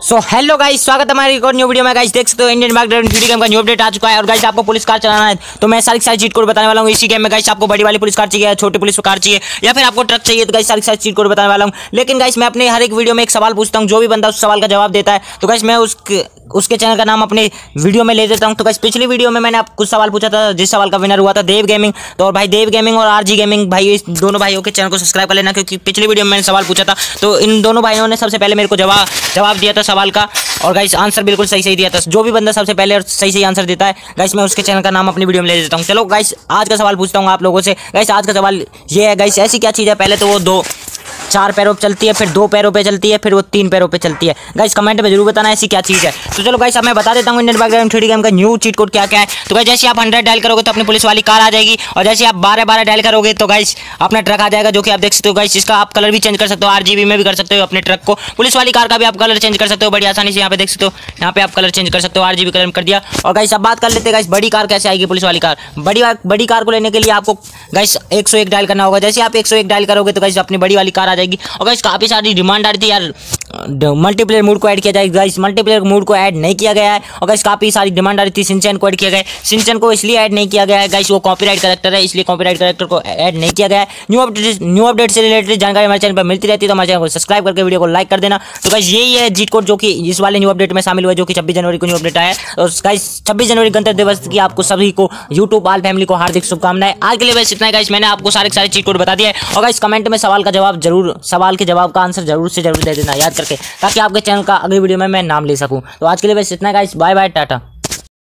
So hello guys स्वागत है हमारी एक और न्यू वीडियो में। गाइस देख सकते हो इंडियन बैकग्राउंड वीडियो गेम का न्यू अपडेट आ चुका है। और गाइस आपको पुलिस कार चलाना है तो मैं सारी सारी चीट कोड बताने वाला हूँ। इसी गेम में गाइस आपको बड़ी वाली पुलिस कार चाहिए, छोटी पुलिस कार चाहिए, या फिर आपको ट्रक चाहिए तो गाइस सारी सारी चीट कोड बताने वाला हूँ। लेकिन गाइस मैं अपने हर एक वीडियो में एक सवाल पूछता हूँ। जो भी बंदा उस सवाल का जवाब देता है तो गाइस मैं उस उसके चैनल का नाम अपने वीडियो में ले देता हूँ। तो गाइस पिछली वीडियो में मैंने आप, कुछ सवाल पूछा था, जिस सवाल का विनर हुआ था देव गेमिंग तो और भाई देव गेमिंग और आरजी गेमिंग भाई, इस दोनों भाइयों के चैनल को सब्सक्राइब कर लेना, क्योंकि पिछली वीडियो में मैंने सवाल पूछा था। तो इन दोनों भाइयों ने सबसे पहले मेरे को जवाब जवाब दिया था सवाल का। और गाइस आंसर बिल्कुल सही सही दिया था। जो भी बंदा सबसे पहले और सही सही आंसर देता है गाइस मैं उसके चैनल का नाम अपनी वीडियो में ले देता हूँ। चलो गाइस आज का सवाल पूछता हूँ आप लोगों से। गाइस आज का सवाल ये है गाइस ऐसी क्या चीज़ है? पहले तो वो दो। चार पैरों पे चलती है, फिर दो पैरों पे चलती है, फिर वो तीन पैरों पे चलती है। गाइस कमेंट में ज़रूर बताना ऐसी क्या चीज़ है। तो चलो गाइस अब मैं बता देता हूँ इंडियन बैकग्राउंड थ्री गेम का न्यू चीट कोड क्या क्या है। तो गाइस जैसे आप हंड्रेड डायल करोगे तो अपनी पुलिस वाली कार आ जाएगी। और जैसे आप बारह बारह डायल करोगे तो गाइस अपना ट्रक आ जाएगा, जो कि आप देख सकते हो गाइस इसका आप कलर भी चेंज कर सकते हो आर में भी कर सकते हो अपने ट्रक को। पुलिस वाली कार का भी आप कलर चेंज कर सकते हो, बड़ी आसानी से यहाँ पे देख सकते हो। यहाँ पे आप कलर चेंज कर सकते हो आर कलर कर दिया। और गाइस अब बात कर लेते हैं गाइस बड़ी कार कैसे आएगी पुलिस वाली कार? बड़ी बड़ी कार को लेने के लिए आपको गाइस एक सौ एक डायल करना होगा। जैसे आप एक सौ एक डायल करोगे तो गाइस अपनी बड़ी वाली कार आ जाएगी। और गाइस काफ़ी सारी डिमांड आ रही थी यार। मल्टीप्लेयर मूड को ऐड किया जाए गाइस मल्टीप्लेयर मूड को ऐड नहीं किया गया है। और गाइस काफ़ी सारी डिमांड आ रही थी। सिंचन को ऐड किया गया सिंचन को इसलिए ऐड नहीं किया गया है। गाइस वो कॉपीराइट करेक्टर है, इसलिए कॉपीराइट करेक्टर को ऐड नहीं किया गया है। न्यू अपडेट न्यू अपडेट से रिलेटेड जानकारी हमारे चैनल पर मिलती रहती है तो हमारे चैनल को सब्सक्राइब करके वीडियो को लाइक कर देना। तो गाइस यही है जीत कोड जो कि इस वाले न्यू अपडेट में शामिल हुआ जो कि छब्बीस जनवरी को न्यू अपडेट आया और गाइस छब्बीस जनवरी गणतंत्र दिवस की आपको सभी को यूट्यूब आल फैमिली को हार्दिक शुभकामनाएँ। आज के लिए बस इतना गाइस मैंने आपको सारे सारे चीट कोड बता दिया है। और गाइस कमेंट में सवाल का जवाब ज़रूर सवाल के जवाब का आंसर ज़रूर से ज़रूर दे देना, याद करके, ताकि आपके चैनल का अगली वीडियो में मैं नाम ले सकूँ। तो आज के लिए बस इतना का बाय बाय टाटा